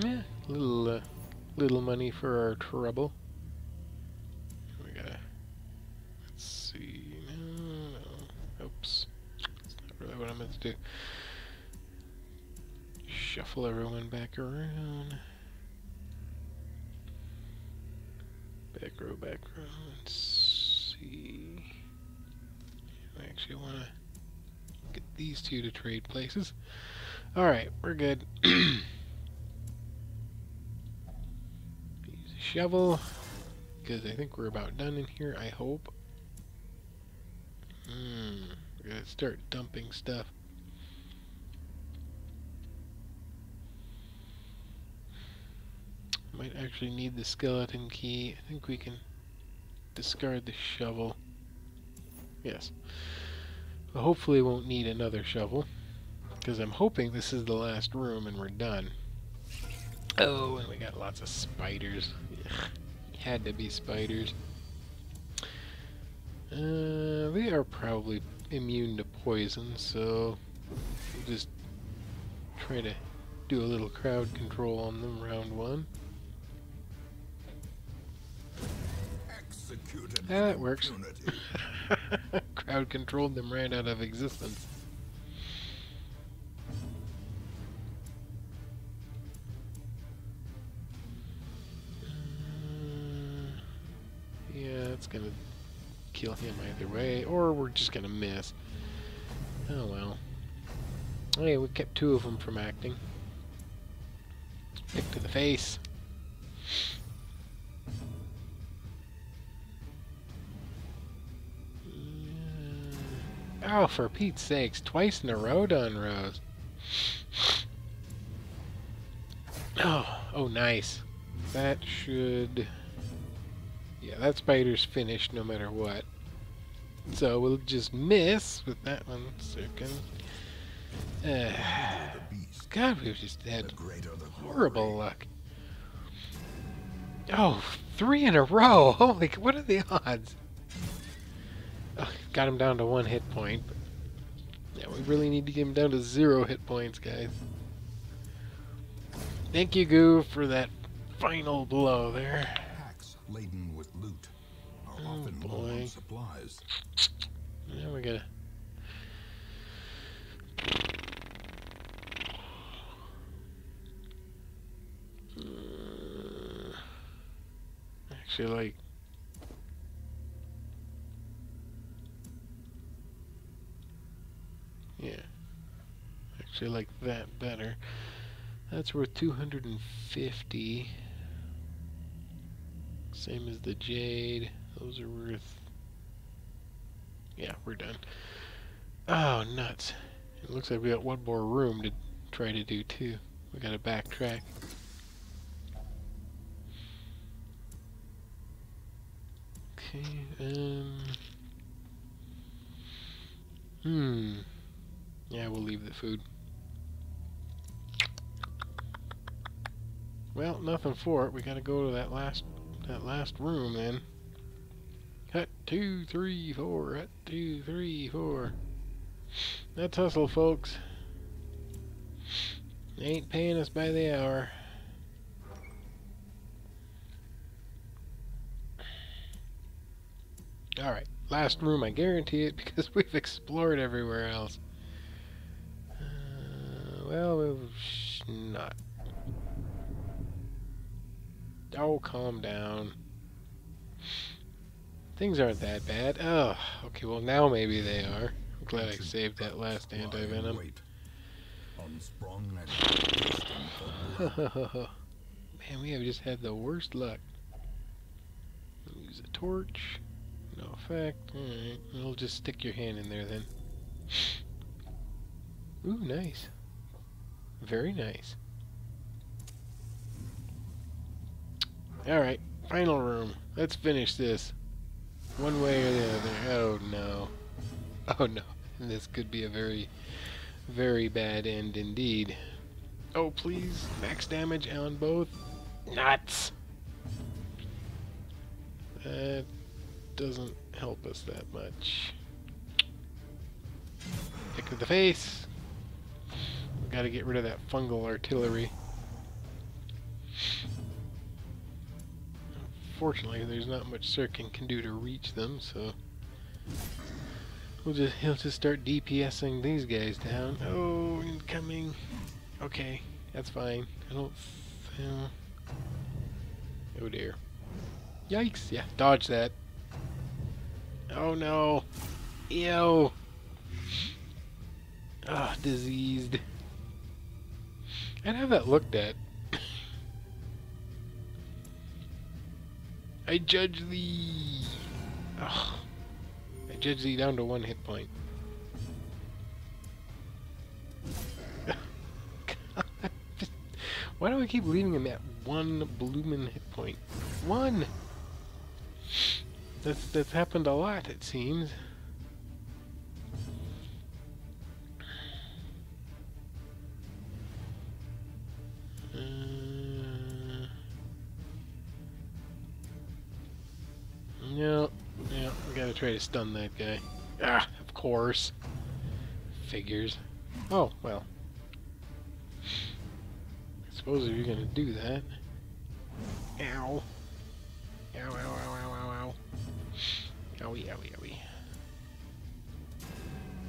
Yeah, little uh, little money for our trouble. We gotta. Let's see. No, no. Oops. That's not really what I meant to do. Shuffle everyone back around. Back row, back row. Let's see. I actually want to get these two to trade places. Alright, we're good. Use a shovel, because I think we're about done in here, I hope. Hmm, we're going to start dumping stuff. Might actually need the skeleton key. I think we can discard the shovel. Yes. Well, hopefully won't need another shovel. Because I'm hoping this is the last room and we're done. Oh, and we got lots of spiders. Had to be spiders. Uh, they are probably immune to poison, so we'll just try to do a little crowd control on them round one. Yeah, that works. crowd controlled them right out of existence. Uh, yeah, it's gonna kill him either way, or we're just gonna miss. Oh well. Hey, we kept two of them from acting. Pick to the face. Oh, for Pete's sakes, twice in a row done, Rose. Oh, oh, nice. That should... Yeah, that spider's finished no matter what. So we'll just miss with that one second. Uh, God, we've just had horrible luck. Oh, three in a row! Holy, what are the odds? Got him down to one hit point. Yeah, we really need to get him down to zero hit points, guys. Thank you, Goo, for that final blow there. Packs laden with loot are Oh, often low on boy. supplies. Now we gotta. Uh, Actually, like. Yeah. Actually, like that better. That's worth 250. Same as the jade. Those are worth yeah, we're done. Oh, nuts. It looks like we got one more room to try to do, too. We gotta backtrack. Okay, um... Hmm. Yeah, we'll leave the food. Well, nothing for it. We gotta go to that last, that last room, then. Hut two, three, four. Hut two, three, four. That's hustle, folks. They ain't paying us by the hour. Alright, last room, I guarantee it, because we've explored everywhere else. Uh, well, we've not. Oh, calm down. Things aren't that bad. Oh, okay, well now maybe they are. I'm glad I saved that last anti-venom. wait, Unsprung and destined for war. Man, we have just had the worst luck. Use a torch. No effect. Alright, we'll just stick your hand in there then. Ooh, nice. Very nice. Alright, final room. Let's finish this. One way or the other. Oh no. Oh no. This could be a very, very bad end indeed. Oh please, max damage on both. Nuts! That doesn't help us that much. Pick to the face. We gotta get rid of that fungal artillery. Fortunately, there's not much Sirkin can do to reach them, so we'll just he'll just start DPSing these guys down. Oh, incoming. Okay, that's fine. I don't. Uh, oh dear. Yikes! Yeah, dodge that. Oh no. Ew. Ah, diseased. I'd have that looked at. I judge thee. Ugh. I judge thee down to one hit point. Why do I keep leaving him at one bloomin' hit point? One! That's, that's happened a lot, it seems. Try to stun that guy. Ah, of course. Figures. Oh, well. I suppose if you're gonna do that. Ow. Ow, ow, ow, ow, ow, ow. Owie, owie, owie.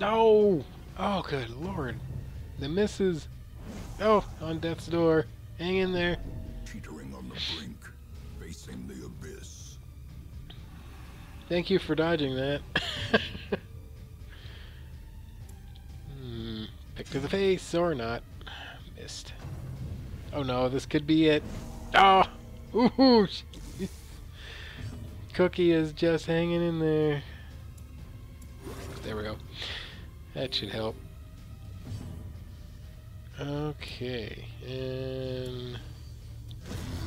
No! Oh, good lord. The misses. Oh, on death's door. Hang in there. Teetering on the brink, Thank you for dodging that. hmm. Pick to the face or not. Missed. Oh no, this could be it. Oh! Ooh! Cookie is just hanging in there. There we go. That should help. Okay, and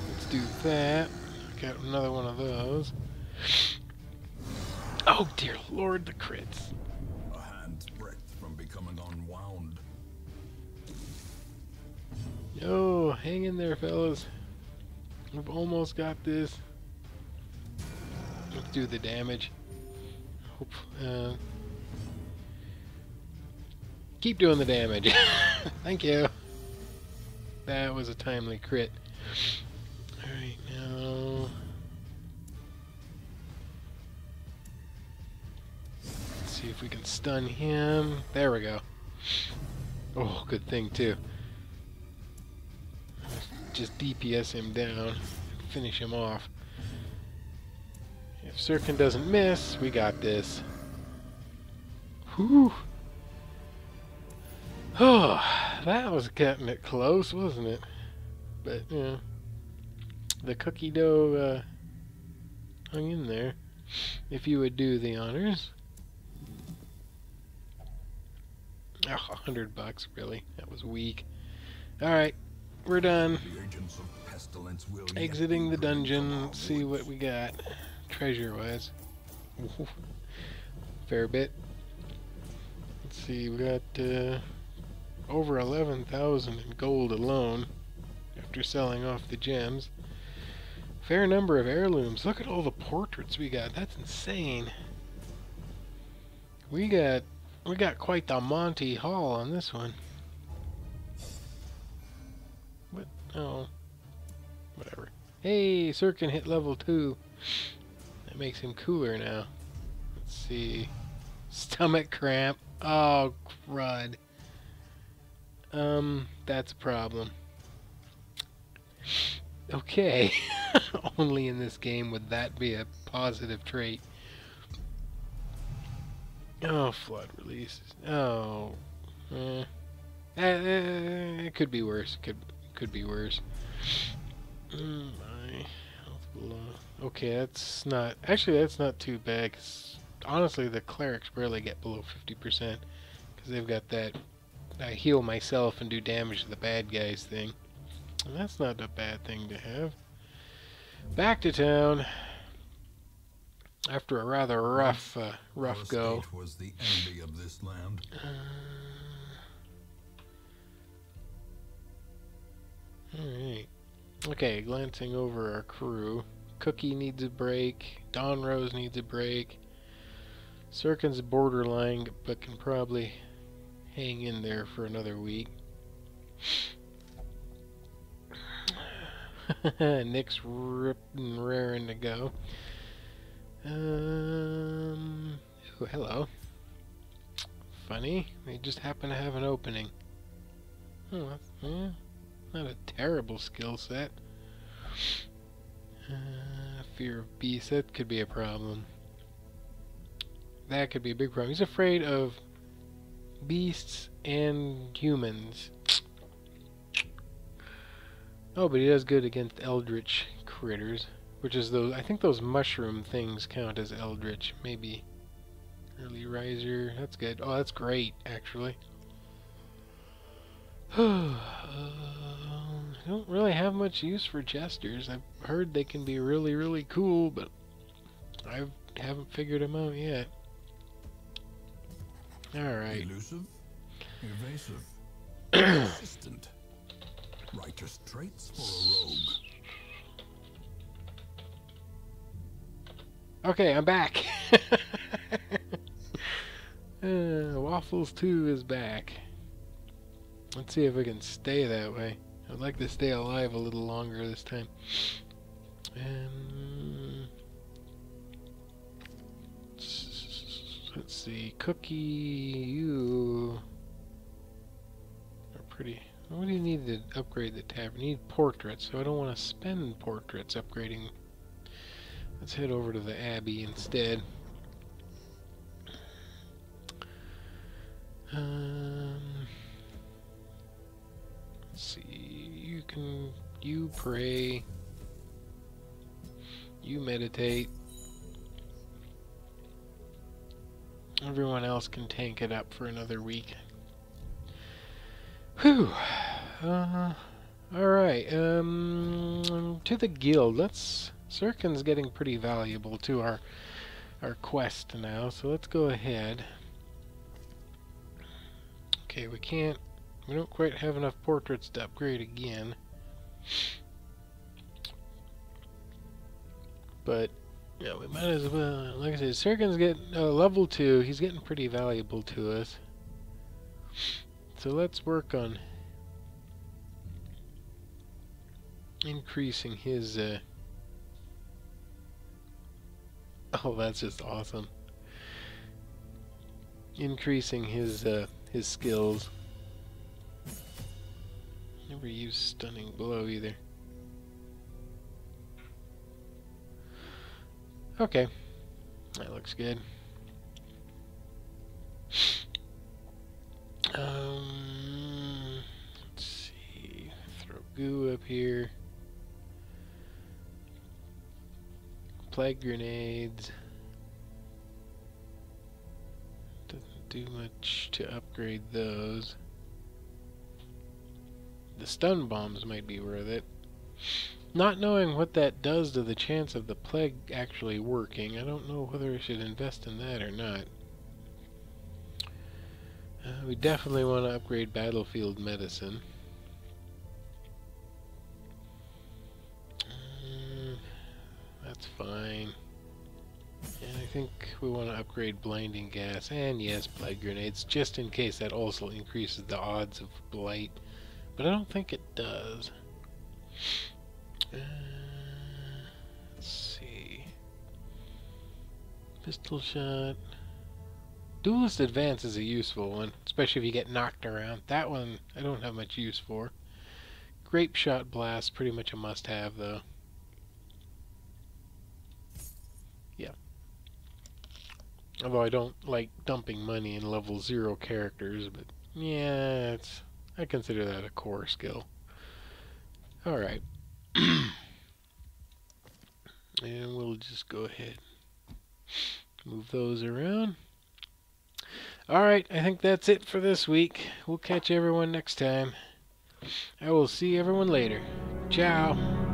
let's do that. Got another one of those. Oh dear lord, the crits. A hand's breadth from becoming unwound. Yo, hang in there, fellas. We've almost got this. Let's do the damage. Hope, uh, keep doing the damage. Thank you. That was a timely crit. If we can stun him. There we go. Oh, good thing, too. Just DPS him down. Finish him off. If Sirkin doesn't miss, we got this. Whew. Oh, that was getting it close, wasn't it? But, yeah. The cookie dough uh, hung in there. If you would do the honors. Oh, a hundred bucks, really? That was weak. Alright, we're done. The agents of pestilence will yet Exiting the dungeon, see what we got. Treasure wise. Fair bit. Let's see, we got uh, over 11,000 in gold alone after selling off the gems. Fair number of heirlooms. Look at all the portraits we got. That's insane. We got we got quite the Monty Hall on this one. What? Oh. Whatever. Hey, Sirkin hit level 2. That makes him cooler now. Let's see. Stomach cramp. Oh, crud. Um, that's a problem. Okay. Only in this game would that be a positive trait. Oh, flood release. Oh. Eh. Eh, eh, it could be worse. Could could be worse. Mm, my health below. Okay, that's not. Actually, that's not too bad. honestly, the clerics barely get below 50% because they've got that. I heal myself and do damage to the bad guys thing. And that's not a bad thing to have. Back to town. After a rather rough, uh, rough go. was the envy of this land. Alright. Okay, glancing over our crew. Cookie needs a break. Don Rose needs a break. Sirkin's borderline, but can probably hang in there for another week. Nick's ripping raring to go. Um, hello. Funny, they just happen to have an opening. Oh, yeah, not a terrible skill set. Uh, fear of beasts, that could be a problem. That could be a big problem. He's afraid of beasts and humans. Oh, but he does good against eldritch critters, which is those. I think those mushroom things count as eldritch. Maybe early riser. That's good. Oh, that's great, actually. uh, I don't really have much use for jesters. I've heard they can be really, really cool, but I haven't figured them out yet. All right. Elusive, evasive, persistent. Righteous traits for a rogue. Okay, I'm back. uh, Waffles 2 is back. Let's see if we can stay that way. I'd like to stay alive a little longer this time. Um, let's see. Cookie, you are pretty. What do you need to upgrade the tavern? You need portraits, so I don't want to spend portraits upgrading. Let's head over to the Abbey instead. Um, let's see. You can. You pray. You meditate. Everyone else can tank it up for another week. Whew. Uh, Alright, um, to the guild. Let's... Sirkin's getting pretty valuable to our our quest now, so let's go ahead. Okay, we can't... We don't quite have enough portraits to upgrade again. But, yeah, we might as well... Like I said, Sirkin's getting... Uh, level 2, he's getting pretty valuable to us. So let's work on increasing his uh Oh, that's just awesome. Increasing his uh his skills. Never use stunning blow either. Okay. That looks good. Um, let's see. Throw goo up here. Plague grenades. Doesn't do much to upgrade those. The stun bombs might be worth it. Not knowing what that does to the chance of the plague actually working, I don't know whether I should invest in that or not. Uh, we definitely want to upgrade battlefield medicine. That's fine. And I think we want to upgrade blinding gas and yes, plague grenades, just in case that also increases the odds of blight. But I don't think it does. Uh, let's see. Pistol shot. Duelist Advance is a useful one, especially if you get knocked around. That one I don't have much use for. Grape Shot Blast, pretty much a must-have, though. Yeah. Although I don't like dumping money in level 0 characters, but yeah, it's I consider that a core skill. Alright. and we'll just go ahead move those around. Alright, I think that's it for this week. We'll catch everyone next time. I will see everyone later. Ciao.